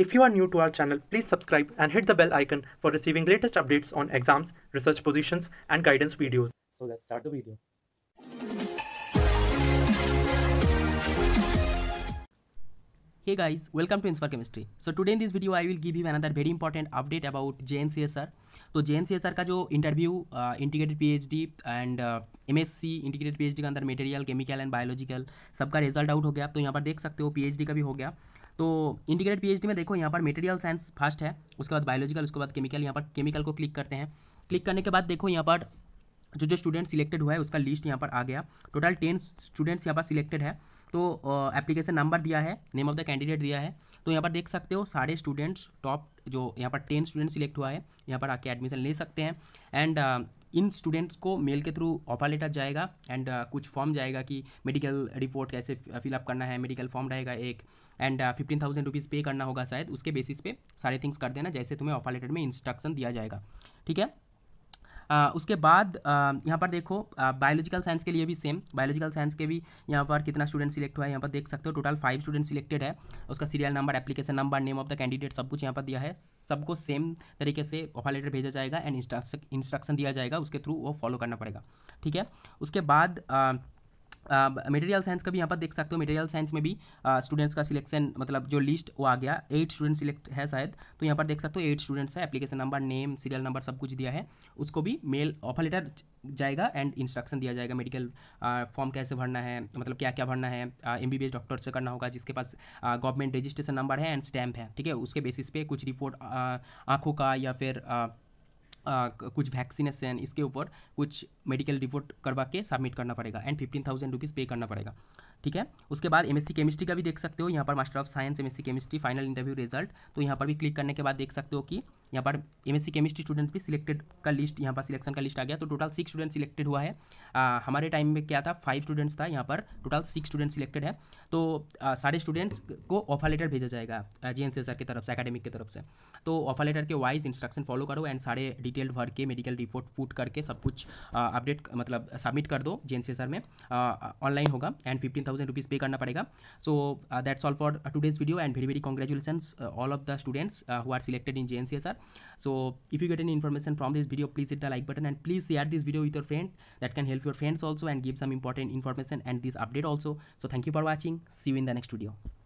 If you are new to our channel, please subscribe and hit the bell icon for receiving latest updates on exams, research positions, and guidance videos. So let's start the video. Hey guys, welcome to Inspire Chemistry. So today in this video I will give you another very important update about JNCSR. तो जे का जो interview integrated PhD and MSc integrated PhD के अंदर material chemical and biological सबका result out हो गया तो यहाँ पर देख सकते हो पीएचडी का भी हो गया तो इंटीग्रेटेड पीएचडी में देखो, यहाँ पर मटेरियल साइंस फ़र्स्ट है, उसके बाद बायोलॉजिकल उसके बाद केमिकल यहाँ पर केमिकल को क्लिक करते हैं। क्लिक करने के बाद देखो, यहाँ पर जो जो स्टूडेंट सिलेक्टेड हुआ है, उसका लिस्ट यहाँ पर आ गया। टोटल टेन स्टूडेंट्स यहाँ पर सिलेक्टेड है। तो एप्लीकेशन नंबर दिया है नेम ऑफ़ द कैंडिडेट दिया है। तो यहाँ पर देख सकते हो, सारे स्टूडेंट्स टॉप जो यहाँ पर टेन स्टूडेंट सिलेक्ट हुआ है, यहाँ पर आके एडमिशन ले सकते हैं। एंड इन स्टूडेंट्स को मेल के थ्रू ऑफ़र लेटर जाएगा एंड uh, कुछ फॉर्म जाएगा कि मेडिकल रिपोर्ट कैसे फिलअप करना है मेडिकल फॉर्म रहेगा एक and fifteen thousand rupees pay करना होगा शायद उसके बेसिस पे सारे थिंग्स कर देना जैसे तुम्हें ऑफ़र लेटर में इंस्ट्रक्शन दिया जाएगा। ठीक है? उसके बाद यहाँ पर देखो बायोलॉजिकल साइंस के लिए भी सेम बायोलॉजिकल साइंस के भी यहाँ पर कितना स्टूडेंट सिलेक्ट हुआ है, यहाँ पर देख सकते हो टोटल फाइव स्टूडेंट सिलेक्टेड है. उसका serial number application number name of the candidate सब कुछ यहाँ पर दिया है. सबको सेम तरीके से ऑफ़र लेटर भेजा जाएगा एंड इंस्ट्रक्शन दिया जाएगा. उसके थ्रू वो फॉलो करना पड़ेगा. ठीक है? उसके बाद मटेरियल साइंस का भी यहाँ पर देख सकते हो। मटेरियल साइंस में भी स्टूडेंट्स का सिलेक्शन मतलब जो लिस्ट वो आ गया। एट स्टूडेंट सिलेक्ट है शायद। तो यहाँ पर देख सकते हो एट स्टूडेंट्स है। Application number name serial number सब कुछ दिया है। उसको भी मेल ऑफ़र लेटर जाएगा एंड इंस्ट्रक्शन दिया जाएगा। मेडिकल फॉर्म कैसे भरना है मतलब क्या क्या भरना है। एम बी डॉक्टर से करना होगा जिसके पास गवर्नमेंट रजिस्ट्रेशन नंबर है एंड स्टैम्प है। ठीक है? उसके बेसिस पे कुछ रिपोर्ट आँखों का या फिर आ, कुछ वैक्सीनेशन इसके ऊपर कुछ मेडिकल रिपोर्ट करवा के सबमिट करना पड़ेगा and fifteen thousand rupees pay करना पड़ेगा। ठीक है? उसके बाद एमएससी केमिस्ट्री का भी देख सकते हो। यहाँ पर master of science MSc chemistry final interview result तो यहाँ पर भी क्लिक करने के बाद देख सकते हो कि यहाँ पर एमएससी केमिस्ट्री स्टूडेंट्स भी सिलेक्टेड का लिस्ट यहाँ पर सिलेक्शन का लिस्ट आ गया। तो टोटल सिक्स स्टूडेंट सिलेक्टेड हुआ है। आ, हमारे टाइम में क्या था? फाइव स्टूडेंट्स था। यहाँ पर टोटल सिक्स स्टूडेंट सिलेक्टेड है। तो आ, सारे स्टूडेंट्स को ऑफ़र लेटर भेजा जाएगा जे एन सर की तरफ़ से अकेडमिक की तरफ़ से। तो ऑफ़र लेटर के वाइज इंस्ट्रक्शन फॉलो करो एंड सारे डिटेल भर के मेडिकल रिपोर्ट फूट करके सब कुछ अपडेट मतलब सबमिट कर दो जे सर में। ऑनलाइन होगा and fifteen thousand rupees pay करना पड़ेगा। So that's all for today's video and very very congratulation all of the students who are selected in J N so if you get in information from this video please hit the like button and please share this video with your friend that can help your friends also and give some important information and this update also so thank you for watching see in the next video